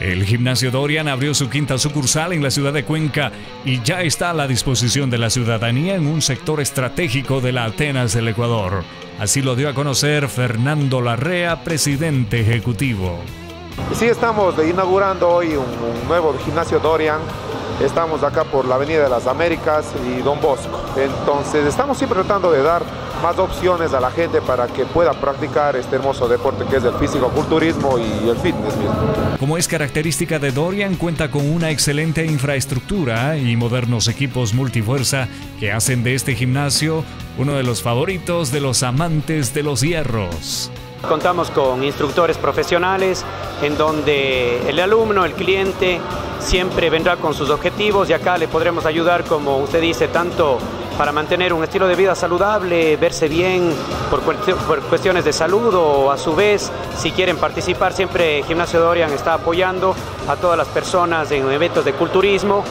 El gimnasio Dorian abrió su quinta sucursal en la ciudad de Cuenca y ya está a la disposición de la ciudadanía en un sector estratégico de la Atenas del Ecuador. Así lo dio a conocer Fernando Larrea, presidente ejecutivo. Sí, estamos inaugurando hoy un, nuevo gimnasio Dorian. Estamos acá por la Avenida de las Américas y Don Bosco. Entonces, estamos siempre tratando de dar más opciones a la gente para que pueda practicar este hermoso deporte que es el físico-culturismo y el fitness mismo. Como es característica de Dorian, cuenta con una excelente infraestructura y modernos equipos multifuerza que hacen de este gimnasio uno de los favoritos de los amantes de los hierros. Contamos con instructores profesionales en donde el alumno, el cliente, siempre vendrá con sus objetivos y acá le podremos ayudar, como usted dice, tanto para mantener un estilo de vida saludable, verse bien por, cuestiones de salud o a su vez si quieren participar siempre Gimnasio Dorian está apoyando a todas las personas en eventos de culturismo.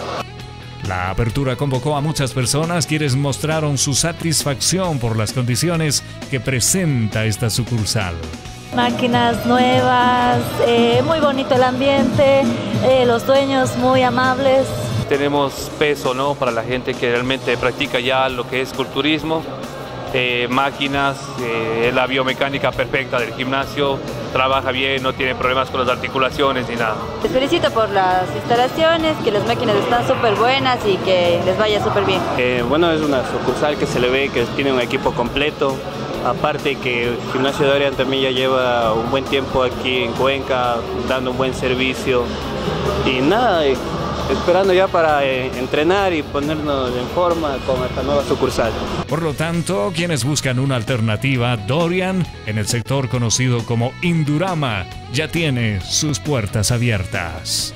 La apertura convocó a muchas personas quienes mostraron su satisfacción por las condiciones que presenta esta sucursal. Máquinas nuevas, eh, muy bonito el ambiente, eh, los dueños muy amables, tenemos peso ¿no? para la gente que realmente practica ya lo que es culturismo, eh, máquinas, eh, la biomecánica perfecta del gimnasio, trabaja bien, no tiene problemas con las articulaciones ni nada. Les felicito por las instalaciones, que las máquinas están súper buenas y que les vaya súper bien. Eh, bueno, es una sucursal que se le ve que tiene un equipo completo, aparte que el gimnasio de Oriente también ya lleva un buen tiempo aquí en Cuenca, dando un buen servicio y nada, esperando ya para eh, entrenar y ponernos en forma con esta nueva sucursal. Por lo tanto, quienes buscan una alternativa, Dorian, en el sector conocido como Indurama, ya tiene sus puertas abiertas.